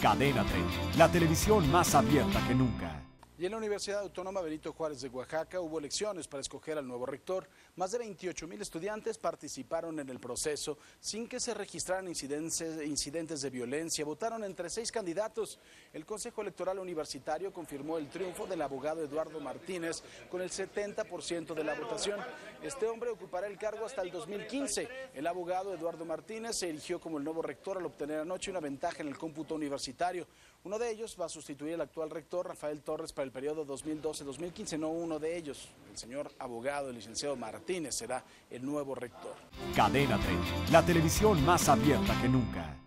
Cadena 30, la televisión más abierta que nunca. Y en la Universidad Autónoma Benito Juárez de Oaxaca hubo elecciones para escoger al nuevo rector. Más de 28 mil estudiantes participaron en el proceso sin que se registraran incidentes, de violencia. Votaron entre seis candidatos. El Consejo Electoral Universitario confirmó el triunfo del abogado Eduardo Martínez con el 70% de la votación. Este hombre ocupará el cargo hasta el 2015. El abogado Eduardo Martínez se erigió como el nuevo rector al obtener anoche una ventaja en el cómputo universitario. Uno de ellos va a sustituir al actual rector Rafael Torres para el periodo 2012-2015, no uno de ellos. El señor abogado, el licenciado Martínez, será el nuevo rector. Cadena 30, la televisión más abierta que nunca.